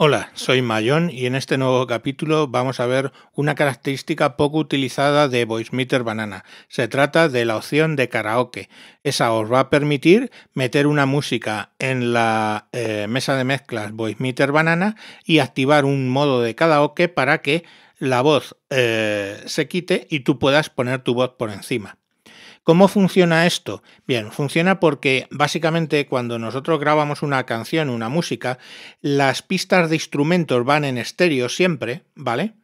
Hola, soy Mayón y en este nuevo capítulo vamos a ver una característica poco utilizada de VoiceMeter Banana. Se trata de la opción de karaoke. Esa os va a permitir meter una música en la eh, mesa de mezclas VoiceMeter Banana y activar un modo de karaoke para que la voz eh, se quite y tú puedas poner tu voz por encima. ¿Cómo funciona esto? Bien, funciona porque básicamente cuando nosotros grabamos una canción, una música, las pistas de instrumentos van en estéreo siempre, ¿vale?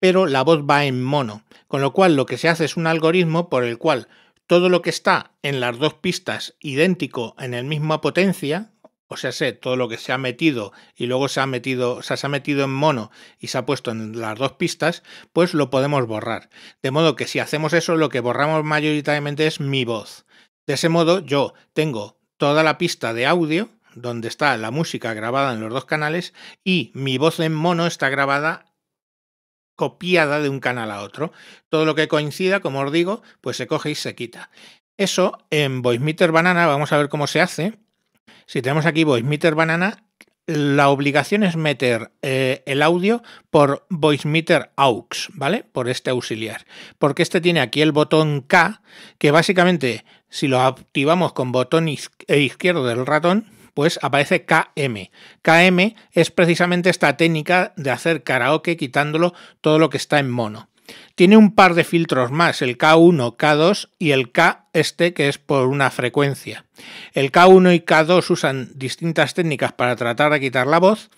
Pero la voz va en mono, con lo cual lo que se hace es un algoritmo por el cual todo lo que está en las dos pistas idéntico en el misma potencia, o sea, todo lo que se ha metido y luego se ha metido, se ha metido en mono y se ha puesto en las dos pistas, pues lo podemos borrar. De modo que si hacemos eso, lo que borramos mayoritariamente es mi voz. De ese modo, yo tengo toda la pista de audio, donde está la música grabada en los dos canales, y mi voz en mono está grabada copiada de un canal a otro. Todo lo que coincida, como os digo, pues se coge y se quita. Eso en VoiceMeter Banana, vamos a ver cómo se hace. Si tenemos aquí Voice Meter Banana, la obligación es meter eh, el audio por Voice Meter AUX, ¿vale? Por este auxiliar. Porque este tiene aquí el botón K, que básicamente si lo activamos con botón eh, izquierdo del ratón, pues aparece KM. KM es precisamente esta técnica de hacer karaoke quitándolo todo lo que está en mono. Tiene un par de filtros más, el K1, K2 y el K este que es por una frecuencia. El K1 y K2 usan distintas técnicas para tratar de quitar la voz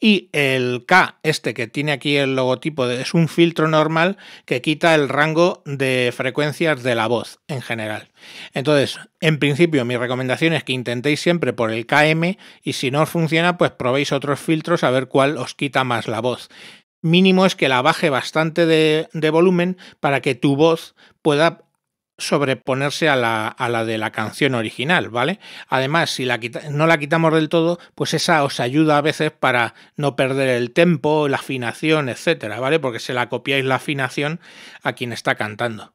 y el K este que tiene aquí el logotipo es un filtro normal que quita el rango de frecuencias de la voz en general. Entonces, en principio mi recomendación es que intentéis siempre por el KM y si no os funciona pues probéis otros filtros a ver cuál os quita más la voz mínimo es que la baje bastante de, volumen para que tu voz pueda sobreponerse a la, a la, de la canción original, ¿vale? Además, si la no la quitamos del todo, pues esa os ayuda a veces para no perder el tempo, la afinación, etcétera, ¿vale? Porque se la copiáis la afinación a quien está cantando.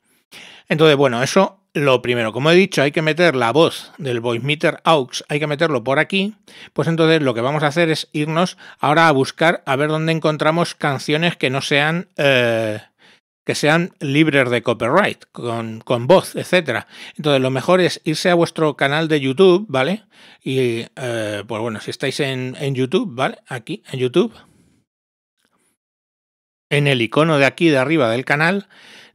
Entonces, bueno, eso lo primero, como he dicho, hay que meter la voz del voice meter aux, hay que meterlo por aquí, pues entonces lo que vamos a hacer es irnos ahora a buscar a ver dónde encontramos canciones que no sean eh, que sean libres de copyright, con, con voz, etcétera. Entonces lo mejor es irse a vuestro canal de YouTube, ¿vale? Y eh, pues bueno, si estáis en, en YouTube, ¿vale? Aquí, en YouTube, en el icono de aquí de arriba del canal,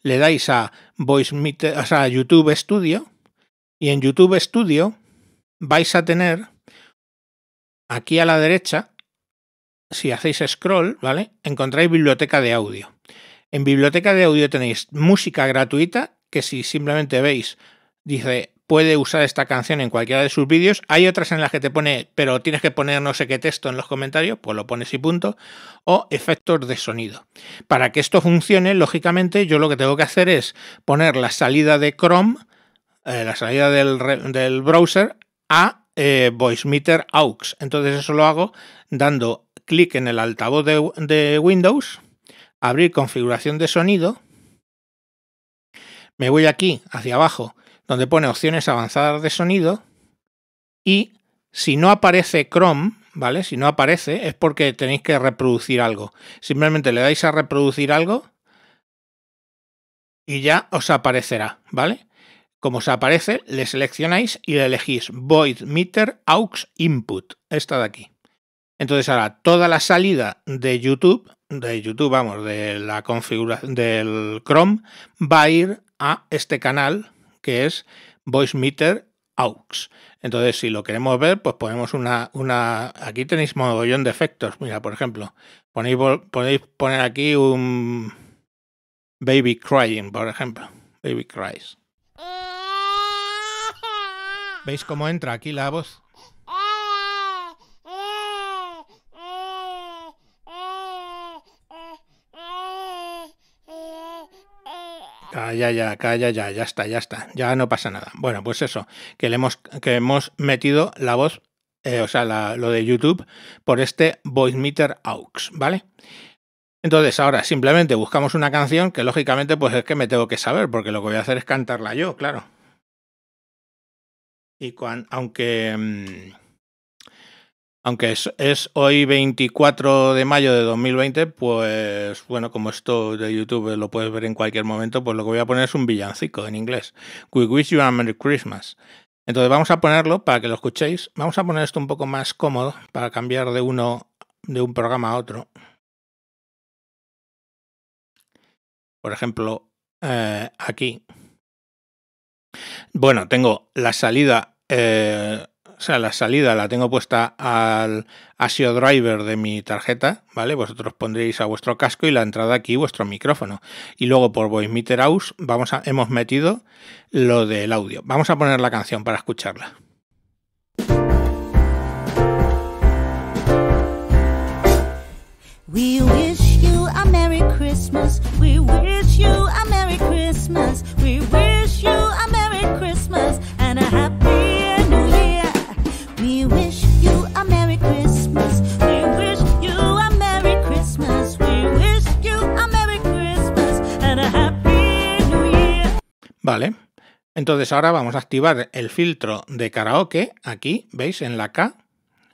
le dais a Voice Meter, o sea, YouTube Studio y en YouTube Studio vais a tener aquí a la derecha, si hacéis scroll, ¿vale? Encontráis biblioteca de audio. En biblioteca de audio tenéis música gratuita, que si simplemente veis, dice puede usar esta canción en cualquiera de sus vídeos. Hay otras en las que te pone, pero tienes que poner no sé qué texto en los comentarios, pues lo pones y punto. O efectos de sonido. Para que esto funcione, lógicamente, yo lo que tengo que hacer es poner la salida de Chrome, eh, la salida del, browser, a eh, VoiceMeter AUX. Entonces eso lo hago dando clic en el altavoz de Windows, abrir configuración de sonido, me voy aquí hacia abajo donde pone opciones avanzadas de sonido y si no aparece Chrome, ¿vale? Si no aparece es porque tenéis que reproducir algo. Simplemente le dais a reproducir algo y ya os aparecerá, ¿vale? Como os aparece, le seleccionáis y le elegís Void Meter Aux Input, esta de aquí. Entonces ahora toda la salida de YouTube, de YouTube, vamos, de la configuración del Chrome, va a ir a este canal que es Voice Meter AUX. Entonces, si lo queremos ver, pues ponemos una, una... Aquí tenéis mogollón de efectos. Mira, por ejemplo, ponéis, podéis poner aquí un Baby Crying, por ejemplo. Baby Cries. ¿Veis cómo entra aquí la voz? Ya, ya, calla, ya, ya está, ya está, ya no pasa nada. Bueno, pues eso, que le hemos, que hemos metido la voz, eh, o sea, lo de YouTube por este Voice Meter AUX, ¿vale? Entonces ahora simplemente buscamos una canción que lógicamente pues es que me tengo que saber, porque lo que voy a hacer es cantarla yo, claro. Y cuando, aunque... Aunque es, es, hoy 24 de mayo de 2020, pues bueno, como esto de YouTube lo puedes ver en cualquier momento, pues lo que voy a poner es un villancico en inglés. We wish you a Merry Christmas. Entonces vamos a ponerlo para que lo escuchéis. Vamos a poner esto un poco más cómodo para cambiar de uno de un programa a otro. Por ejemplo, eh, aquí. Bueno, tengo la salida eh, o sea, la salida la tengo puesta al ASIO driver de mi tarjeta, ¿vale? Vosotros pondréis a vuestro casco y la entrada aquí vuestro micrófono. Y luego por VoiceMeter Aus vamos a, hemos metido lo del audio. Vamos a poner la canción para escucharla. Vale. Entonces ahora vamos a activar el filtro de karaoke aquí, ¿veis? En la K.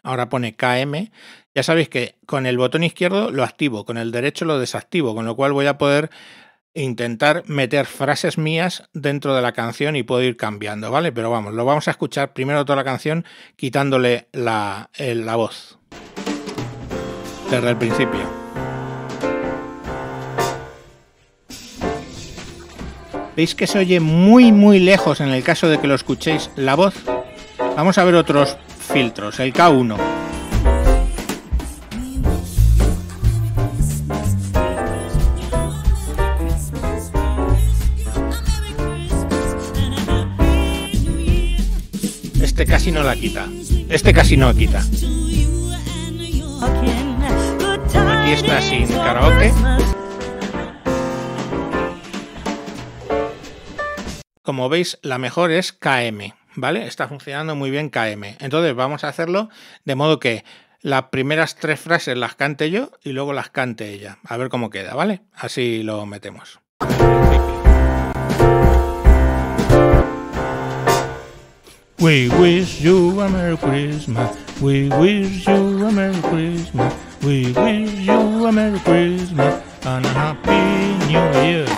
Ahora pone KM. Ya sabéis que con el botón izquierdo lo activo, con el derecho lo desactivo, con lo cual voy a poder intentar meter frases mías dentro de la canción y puedo ir cambiando, ¿vale? Pero vamos, lo vamos a escuchar primero toda la canción quitándole la, la voz desde el principio. ¿Veis que se oye muy muy lejos en el caso de que lo escuchéis la voz? Vamos a ver otros filtros, el K1. Este casi no la quita. Este casi no quita. Aquí está sin karaoke. Como veis, la mejor es KM, ¿vale? Está funcionando muy bien KM. Entonces vamos a hacerlo de modo que las primeras tres frases las cante yo y luego las cante ella. A ver cómo queda, ¿vale? Así lo metemos. We wish you a Merry Christmas. We wish you a Merry Christmas. We wish you a Merry Christmas Happy New Year.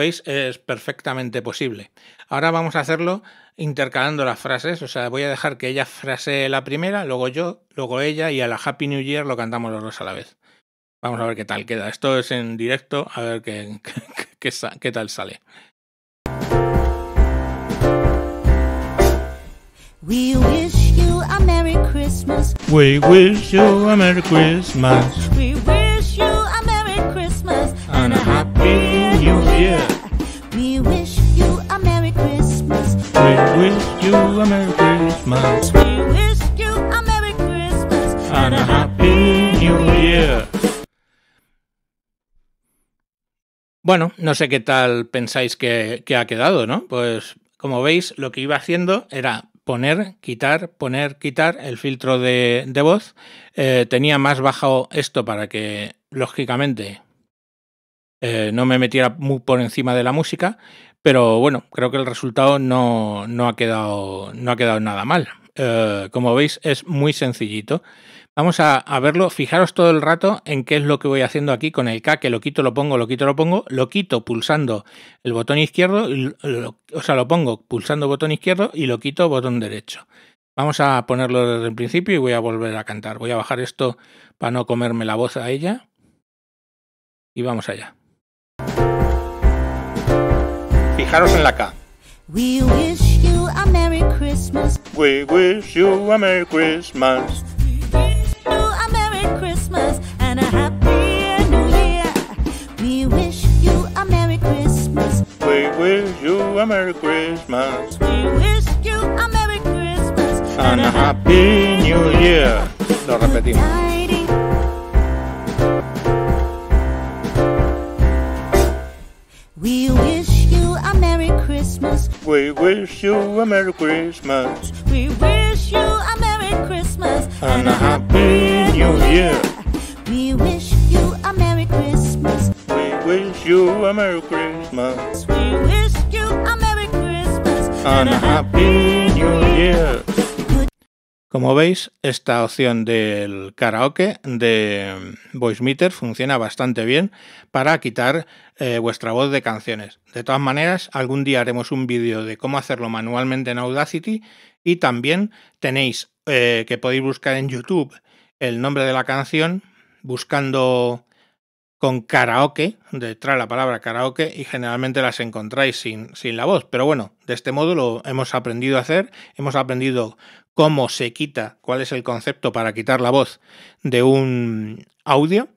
Veis, es perfectamente posible. Ahora vamos a hacerlo intercalando las frases. O sea, voy a dejar que ella frase la primera, luego yo, luego ella y a la Happy New Year lo cantamos los dos a la vez. Vamos a ver qué tal queda. Esto es en directo, a ver qué, qué, qué tal sale. We wish you a Merry Christmas. We wish you a Merry Christmas. We We wish you a Merry Christmas. We wish you a Merry Christmas. We wish you a Merry Christmas and a Happy New Year. Bueno, no sé qué tal pensáis que, que ha quedado, ¿no? Pues como veis, lo que iba haciendo era poner, quitar, poner, quitar el filtro de, de voz. Eh, tenía más bajo esto para que, lógicamente, eh, no me metiera muy por encima de la música, pero bueno, creo que el resultado no, no ha, quedado, no ha quedado nada mal. Eh, como veis, es muy sencillito. Vamos a, verlo. Fijaros todo el rato en qué es lo que voy haciendo aquí con el K, que lo quito, lo pongo, lo quito, lo pongo. Lo quito pulsando el botón izquierdo, o sea, lo pongo pulsando botón izquierdo y lo quito botón derecho. Vamos a ponerlo desde el principio y voy a volver a cantar. Voy a bajar esto para no comerme la voz a ella. Y vamos allá. Fijaros en la K. We wish you a Merry Christmas. We wish you a Merry Christmas. We wish you a Merry Christmas and a Happy New Year. We wish you a Merry Christmas. We wish you a Merry Christmas. We wish you a Merry Christmas and a Happy New Year. Lo repetimos. We wish you a Merry Christmas. We wish you a Merry Christmas and, and a Happy New Year. We wish you a Merry Christmas. We wish you a Merry Christmas. We wish you a Merry Christmas and, and a Happy New Year. Como veis, esta opción del karaoke de VoiceMeter funciona bastante bien para quitar eh, vuestra voz de canciones. De todas maneras, algún día haremos un vídeo de cómo hacerlo manualmente en Audacity y también tenéis eh, que podéis buscar en YouTube el nombre de la canción buscando con karaoke, detrás la palabra karaoke, y generalmente las encontráis sin, sin la voz. Pero bueno, de este modo lo hemos aprendido a hacer, hemos aprendido cómo se quita, cuál es el concepto para quitar la voz de un audio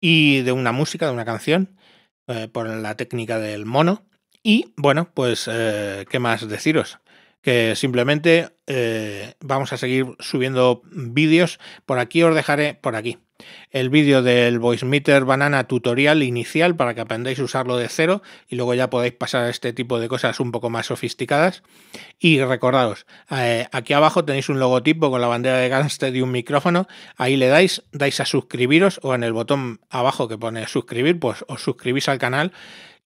y de una música, de una canción, eh, por la técnica del mono. Y bueno, pues, eh, ¿qué más deciros? Que simplemente eh, vamos a seguir subiendo vídeos. Por aquí os dejaré, por aquí, el vídeo del VoiceMeter Banana tutorial inicial para que aprendáis a usarlo de cero y luego ya podéis pasar a este tipo de cosas un poco más sofisticadas. Y recordaros, eh, aquí abajo tenéis un logotipo con la bandera de Gangster y un micrófono. Ahí le dais, dais a suscribiros o en el botón abajo que pone suscribir, pues os suscribís al canal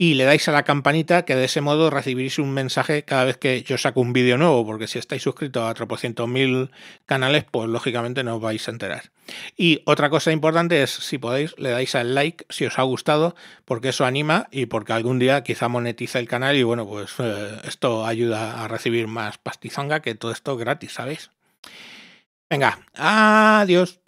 y le dais a la campanita que de ese modo recibiréis un mensaje cada vez que yo saco un vídeo nuevo, porque si estáis suscritos a tropocientos mil canales, pues lógicamente no os vais a enterar. Y otra cosa importante es, si podéis, le dais al like si os ha gustado, porque eso anima y porque algún día quizá monetiza el canal y bueno, pues eh, esto ayuda a recibir más pastizanga que todo esto gratis, ¿sabéis? Venga, adiós.